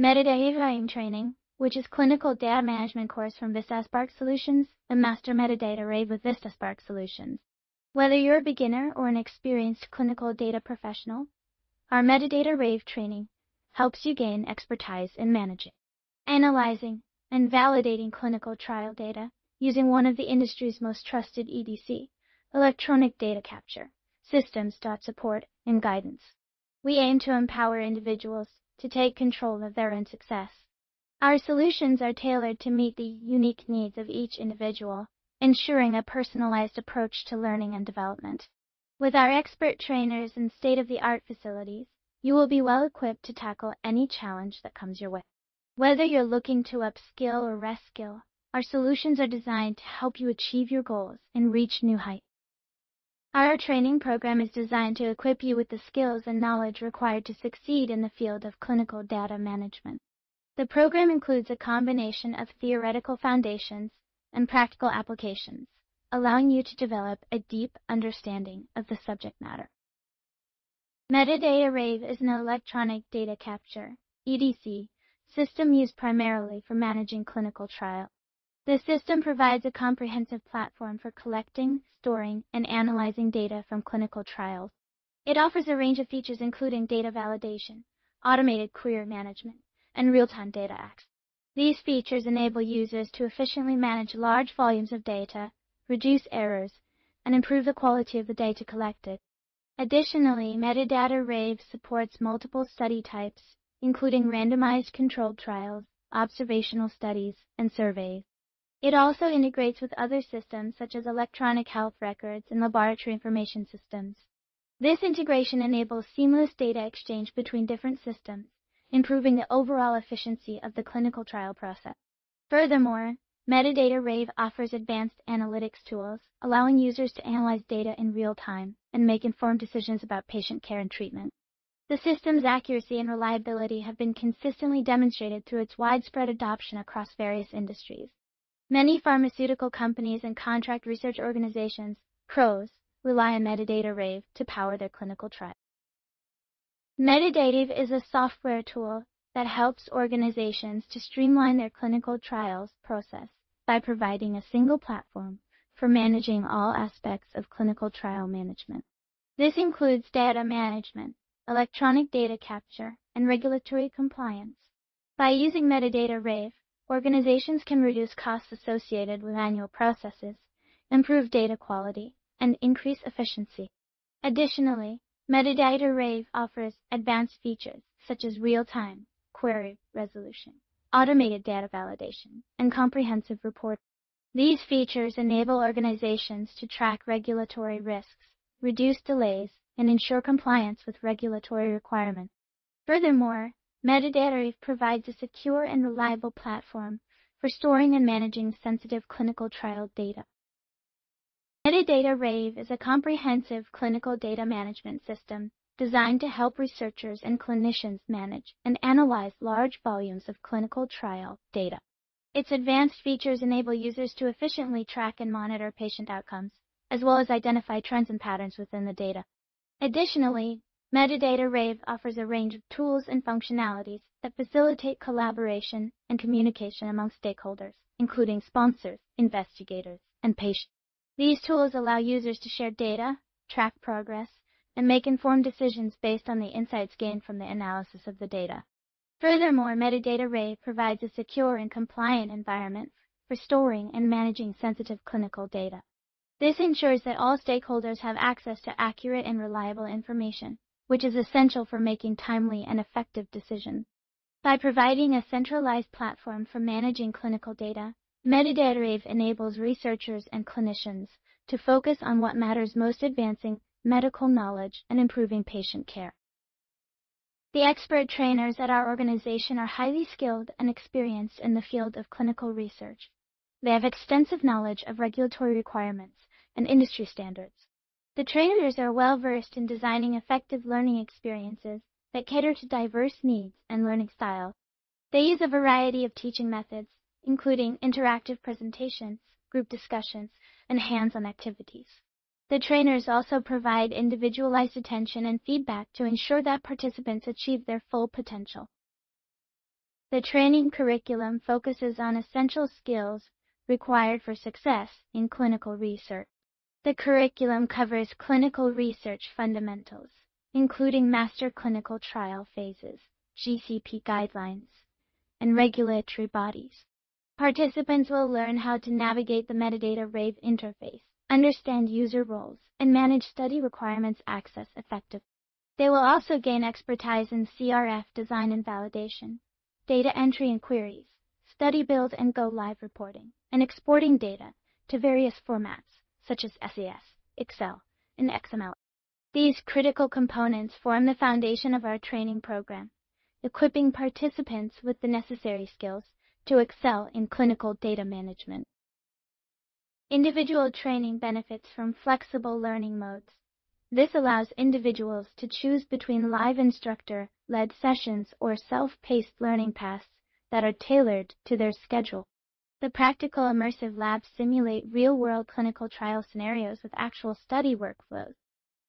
Medidata AIM training, which is clinical data management course from Vistasparks Solutions, and Master Medidata Rave with Vistasparks Solutions. Whether you're a beginner or an experienced clinical data professional, our Medidata Rave training helps you gain expertise in managing, analyzing, and validating clinical trial data using one of the industry's most trusted EDC, electronic data capture, systems. Support and guidance. We aim to empower individuals to take control of their own success. Our solutions are tailored to meet the unique needs of each individual, ensuring a personalized approach to learning and development. With our expert trainers and state-of-the-art facilities, you will be well equipped to tackle any challenge that comes your way. Whether you're looking to upskill or reskill, our solutions are designed to help you achieve your goals and reach new heights. Our training program is designed to equip you with the skills and knowledge required to succeed in the field of clinical data management. The program includes a combination of theoretical foundations and practical applications, allowing you to develop a deep understanding of the subject matter. Medidata Rave is an electronic data capture EDC system used primarily for managing clinical trials. The system provides a comprehensive platform for collecting, storing, and analyzing data from clinical trials. It offers a range of features including data validation, automated query management, and real-time data access. These features enable users to efficiently manage large volumes of data, reduce errors, and improve the quality of the data collected. Additionally, Medidata Rave supports multiple study types, including randomized controlled trials, observational studies, and surveys. It also integrates with other systems such as electronic health records and laboratory information systems. This integration enables seamless data exchange between different systems, improving the overall efficiency of the clinical trial process. Furthermore, Medidata Rave offers advanced analytics tools, allowing users to analyze data in real time and make informed decisions about patient care and treatment. The system's accuracy and reliability have been consistently demonstrated through its widespread adoption across various industries. Many pharmaceutical companies and contract research organizations, CROs, rely on Medidata Rave to power their clinical trials. Medidata is a software tool that helps organizations to streamline their clinical trials process by providing a single platform for managing all aspects of clinical trial management. This includes data management, electronic data capture, and regulatory compliance. By using Medidata Rave, Organizations can reduce costs associated with manual processes, improve data quality, and increase efficiency. Additionally, Medidata Rave offers advanced features such as real-time query resolution, automated data validation, and comprehensive reporting. These features enable organizations to track regulatory risks, reduce delays, and ensure compliance with regulatory requirements. Furthermore, Medidata provides a secure and reliable platform for storing and managing sensitive clinical trial data. Medidata Rave is a comprehensive clinical data management system designed to help researchers and clinicians manage and analyze large volumes of clinical trial data. Its advanced features enable users to efficiently track and monitor patient outcomes, as well as identify trends and patterns within the data. Additionally, Medidata Rave offers a range of tools and functionalities that facilitate collaboration and communication among stakeholders, including sponsors, investigators, and patients. These tools allow users to share data, track progress, and make informed decisions based on the insights gained from the analysis of the data. Furthermore, Medidata Rave provides a secure and compliant environment for storing and managing sensitive clinical data. This ensures that all stakeholders have access to accurate and reliable information which is essential for making timely and effective decisions. By providing a centralized platform for managing clinical data, Medidata Rave enables researchers and clinicians to focus on what matters most advancing medical knowledge and improving patient care. The expert trainers at our organization are highly skilled and experienced in the field of clinical research. They have extensive knowledge of regulatory requirements and industry standards. The trainers are well versed in designing effective learning experiences that cater to diverse needs and learning styles. They use a variety of teaching methods, including interactive presentations, group discussions, and hands-on activities. The trainers also provide individualized attention and feedback to ensure that participants achieve their full potential. The training curriculum focuses on essential skills required for success in clinical research. The curriculum covers clinical research fundamentals, including master clinical trial phases, GCP guidelines, and regulatory bodies. Participants will learn how to navigate the Medidata rave interface, understand user roles, and manage study requirements access effectively. They will also gain expertise in CRF design and validation, data entry and queries, study build and go live reporting, and exporting data to various formats such as SAS, Excel, and XML. These critical components form the foundation of our training program, equipping participants with the necessary skills to excel in clinical data management. Individual training benefits from flexible learning modes. This allows individuals to choose between live instructor-led sessions or self-paced learning paths that are tailored to their schedule. The practical immersive labs simulate real-world clinical trial scenarios with actual study workflows.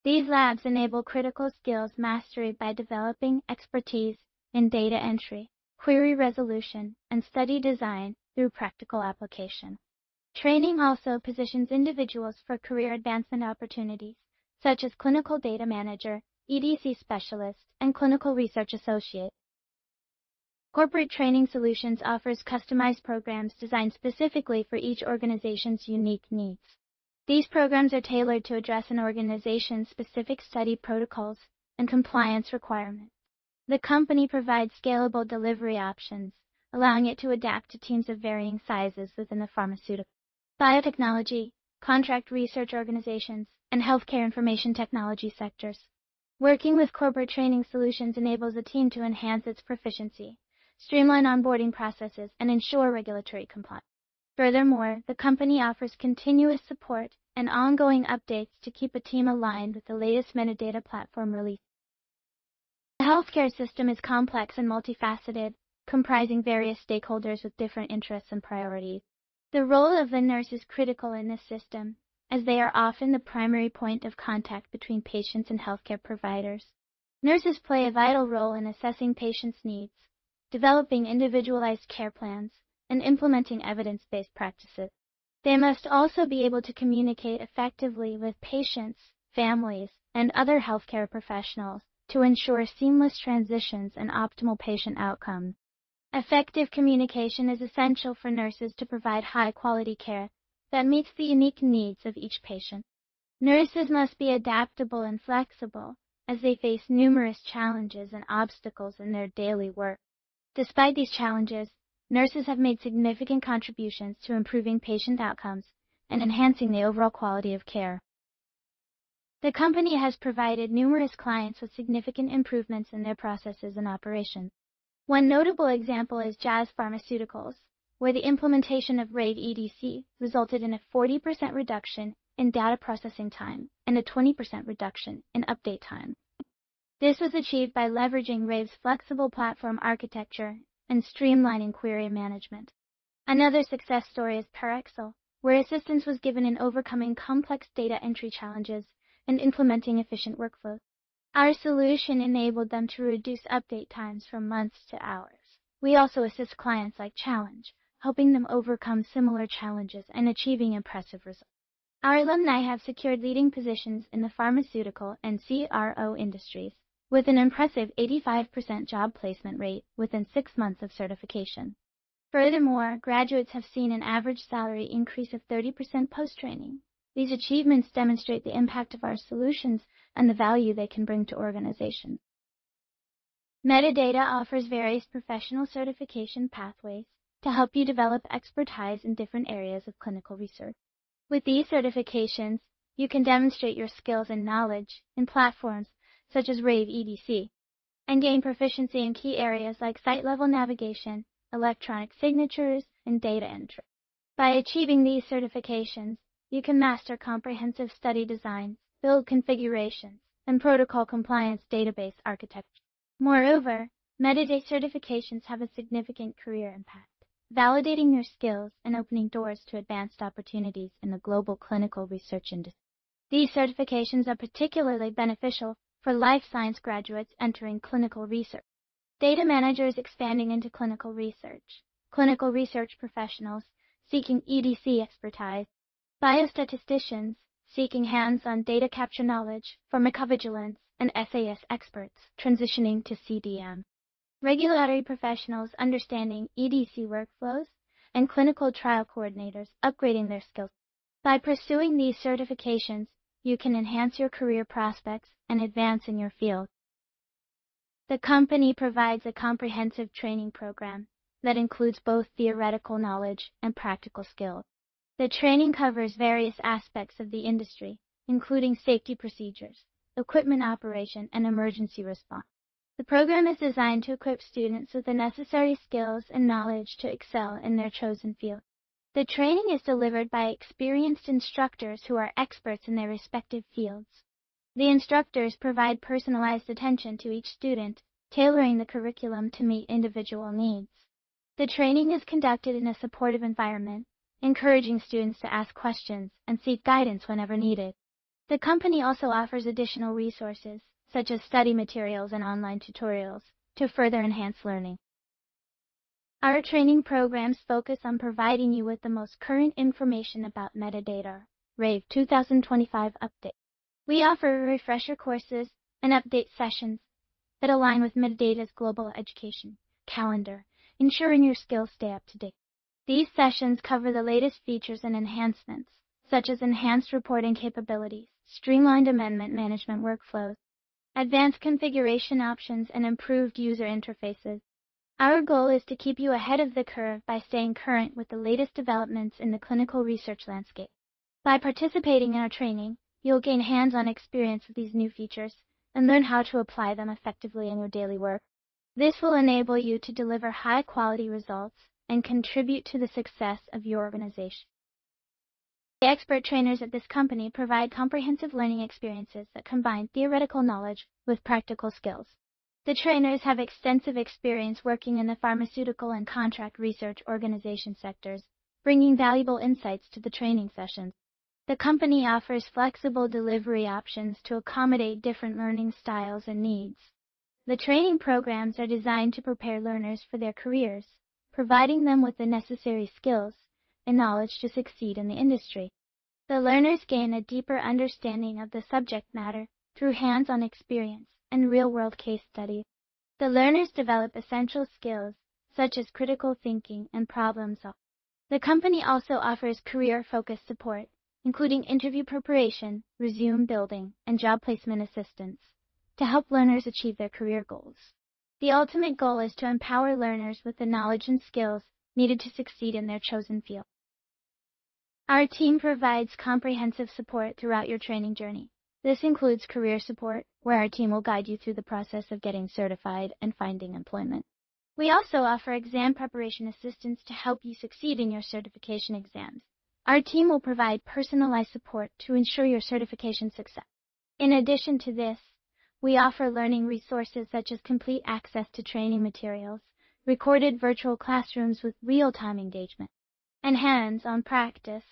These labs enable critical skills mastery by developing expertise in data entry, query resolution, and study design through practical application. Training also positions individuals for career advancement opportunities, such as clinical data manager, EDC specialist, and clinical research associate. Corporate Training Solutions offers customized programs designed specifically for each organization's unique needs. These programs are tailored to address an organization's specific study protocols and compliance requirements. The company provides scalable delivery options, allowing it to adapt to teams of varying sizes within the pharmaceutical, biotechnology, contract research organizations, and healthcare information technology sectors. Working with corporate training solutions enables a team to enhance its proficiency, streamline onboarding processes, and ensure regulatory compliance. Furthermore, the company offers continuous support and ongoing updates to keep a team aligned with the latest Medidata platform release. The healthcare system is complex and multifaceted, comprising various stakeholders with different interests and priorities. The role of the nurse is critical in this system, as they are often the primary point of contact between patients and healthcare providers. Nurses play a vital role in assessing patients' needs, developing individualized care plans, and implementing evidence-based practices. They must also be able to communicate effectively with patients, families, and other healthcare professionals to ensure seamless transitions and optimal patient outcomes. Effective communication is essential for nurses to provide high quality care that meets the unique needs of each patient. Nurses must be adaptable and flexible as they face numerous challenges and obstacles in their daily work. Despite these challenges, nurses have made significant contributions to improving patient outcomes and enhancing the overall quality of care. The company has provided numerous clients with significant improvements in their processes and operations. One notable example is Jazz Pharmaceuticals, where the implementation of RAVE EDC resulted in a 40% reduction in data processing time and a 20% reduction in update time. This was achieved by leveraging RAVE's flexible platform architecture and streamlining query management. Another success story is Parexel, where assistance was given in overcoming complex data entry challenges and implementing efficient workflows. Our solution enabled them to reduce update times from months to hours. We also assist clients like Challenge, helping them overcome similar challenges and achieving impressive results. Our alumni have secured leading positions in the pharmaceutical and CRO industries, with an impressive 85% job placement rate within six months of certification. Furthermore, graduates have seen an average salary increase of 30% post-training. These achievements demonstrate the impact of our solutions and the value they can bring to organizations. Medidata offers various professional certification pathways to help you develop expertise in different areas of clinical research. With these certifications, you can demonstrate your skills and knowledge in platforms such as Rave EDC, and gain proficiency in key areas like site-level navigation, electronic signatures, and data entry. By achieving these certifications, you can master comprehensive study designs, build configurations, and protocol compliance database architecture. Moreover, Medidata certifications have a significant career impact, validating your skills and opening doors to advanced opportunities in the global clinical research industry. These certifications are particularly beneficial for life science graduates entering clinical research. data managers expanding into clinical research, clinical research professionals seeking EDC expertise, biostatisticians seeking hands-on data capture knowledge, pharmacovigilance, and SAS experts transitioning to CDM, regulatory professionals understanding EDC workflows, and clinical trial coordinators upgrading their skills. By pursuing these certifications, you can enhance your career prospects and advance in your field. The company provides a comprehensive training program that includes both theoretical knowledge and practical skills. The training covers various aspects of the industry, including safety procedures, equipment operation, and emergency response. The program is designed to equip students with the necessary skills and knowledge to excel in their chosen field. The training is delivered by experienced instructors who are experts in their respective fields. The instructors provide personalized attention to each student, tailoring the curriculum to meet individual needs. The training is conducted in a supportive environment, encouraging students to ask questions and seek guidance whenever needed. The company also offers additional resources, such as study materials and online tutorials, to further enhance learning. Our training programs focus on providing you with the most current information about Medidata, RAVE 2025 update. We offer refresher courses and update sessions that align with Medidata's global education calendar, ensuring your skills stay up to date. These sessions cover the latest features and enhancements, such as enhanced reporting capabilities, streamlined amendment management workflows, advanced configuration options, and improved user interfaces. Our goal is to keep you ahead of the curve by staying current with the latest developments in the clinical research landscape. By participating in our training, you'll gain hands-on experience with these new features and learn how to apply them effectively in your daily work. This will enable you to deliver high-quality results and contribute to the success of your organization. The expert trainers at this company provide comprehensive learning experiences that combine theoretical knowledge with practical skills. The trainers have extensive experience working in the pharmaceutical and contract research organization sectors, bringing valuable insights to the training sessions. The company offers flexible delivery options to accommodate different learning styles and needs. The training programs are designed to prepare learners for their careers, providing them with the necessary skills and knowledge to succeed in the industry. The learners gain a deeper understanding of the subject matter through hands-on experience and real-world case studies. The learners develop essential skills such as critical thinking and problem solving. The company also offers career-focused support, including interview preparation, resume building, and job placement assistance to help learners achieve their career goals. The ultimate goal is to empower learners with the knowledge and skills needed to succeed in their chosen field. Our team provides comprehensive support throughout your training journey. This includes career support, where our team will guide you through the process of getting certified and finding employment. We also offer exam preparation assistance to help you succeed in your certification exams. Our team will provide personalized support to ensure your certification success. In addition to this, we offer learning resources such as complete access to training materials, recorded virtual classrooms with real-time engagement, and hands-on practice,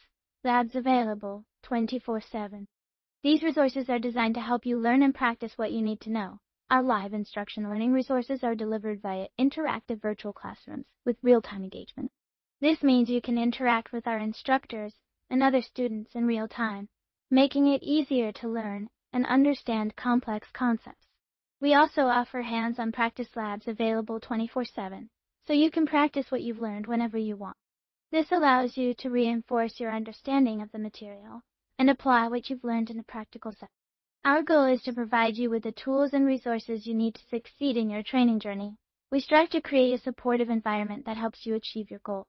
labs available 24-7. These resources are designed to help you learn and practice what you need to know. Our live instruction learning resources are delivered via interactive virtual classrooms with real-time engagement. This means you can interact with our instructors and other students in real time, making it easier to learn and understand complex concepts. We also offer hands-on practice labs available 24-7, so you can practice what you've learned whenever you want. This allows you to reinforce your understanding of the material and apply what you've learned in a practical setting. Our goal is to provide you with the tools and resources you need to succeed in your training journey. We strive to create a supportive environment that helps you achieve your goal.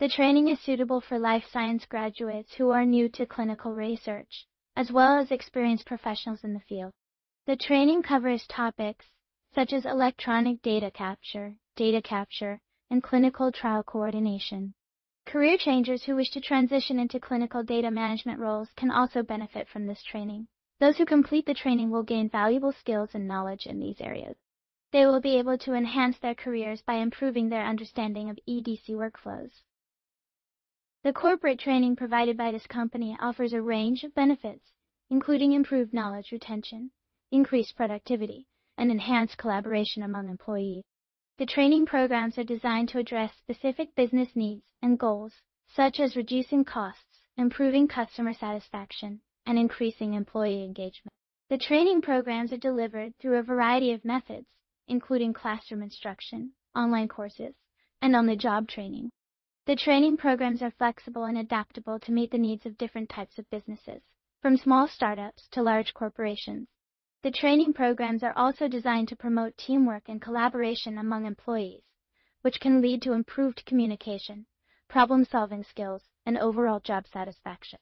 The training is suitable for life science graduates who are new to clinical research as well as experienced professionals in the field. The training covers topics such as electronic data capture, data capture, and clinical trial coordination. Career changers who wish to transition into clinical data management roles can also benefit from this training. Those who complete the training will gain valuable skills and knowledge in these areas. They will be able to enhance their careers by improving their understanding of EDC workflows. The corporate training provided by this company offers a range of benefits, including improved knowledge retention, increased productivity, and enhanced collaboration among employees. The training programs are designed to address specific business needs and goals, such as reducing costs, improving customer satisfaction, and increasing employee engagement. The training programs are delivered through a variety of methods, including classroom instruction, online courses, and on-the-job training. The training programs are flexible and adaptable to meet the needs of different types of businesses, from small startups to large corporations. The training programs are also designed to promote teamwork and collaboration among employees, which can lead to improved communication, problem-solving skills, and overall job satisfaction.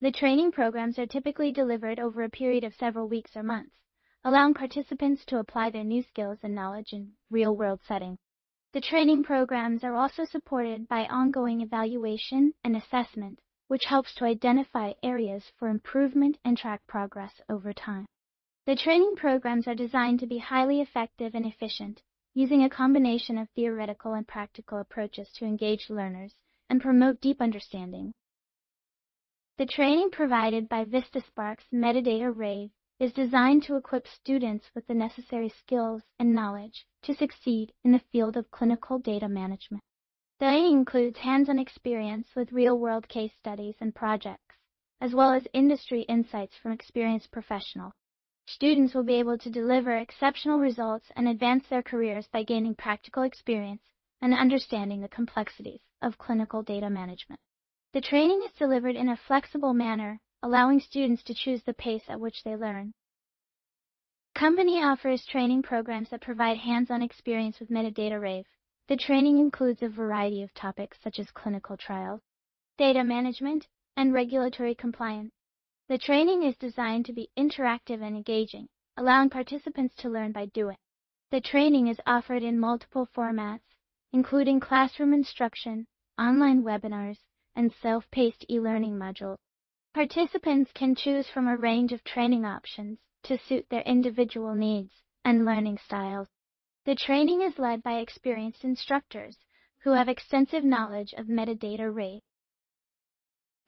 The training programs are typically delivered over a period of several weeks or months, allowing participants to apply their new skills and knowledge in real-world settings. The training programs are also supported by ongoing evaluation and assessment, which helps to identify areas for improvement and track progress over time. The training programs are designed to be highly effective and efficient, using a combination of theoretical and practical approaches to engage learners and promote deep understanding. The training provided by VistaSpark's Medidata Rave is designed to equip students with the necessary skills and knowledge to succeed in the field of clinical data management. The training includes hands-on experience with real-world case studies and projects, as well as industry insights from experienced professionals. Students will be able to deliver exceptional results and advance their careers by gaining practical experience and understanding the complexities of clinical data management. The training is delivered in a flexible manner, allowing students to choose the pace at which they learn. Company offers training programs that provide hands-on experience with Medidata Rave. The training includes a variety of topics such as clinical trials, data management, and regulatory compliance. The training is designed to be interactive and engaging, allowing participants to learn by doing. The training is offered in multiple formats, including classroom instruction, online webinars, and self-paced e-learning modules. Participants can choose from a range of training options to suit their individual needs and learning styles. The training is led by experienced instructors who have extensive knowledge of Medidata Rave.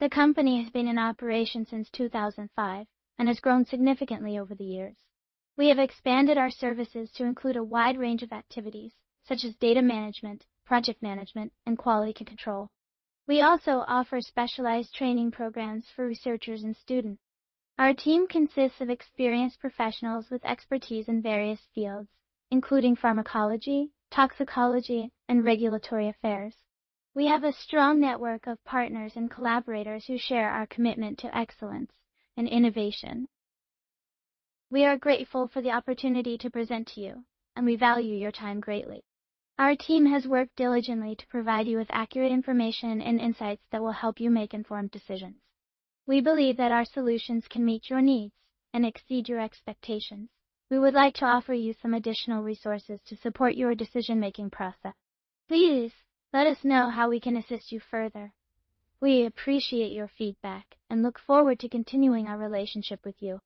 The company has been in operation since 2005 and has grown significantly over the years. We have expanded our services to include a wide range of activities, such as data management, project management, and quality control. We also offer specialized training programs for researchers and students. Our team consists of experienced professionals with expertise in various fields, including pharmacology, toxicology, and regulatory affairs. We have a strong network of partners and collaborators who share our commitment to excellence and innovation. We are grateful for the opportunity to present to you, and we value your time greatly. Our team has worked diligently to provide you with accurate information and insights that will help you make informed decisions. We believe that our solutions can meet your needs and exceed your expectations. We would like to offer you some additional resources to support your decision-making process. Please let us know how we can assist you further. We appreciate your feedback and look forward to continuing our relationship with you.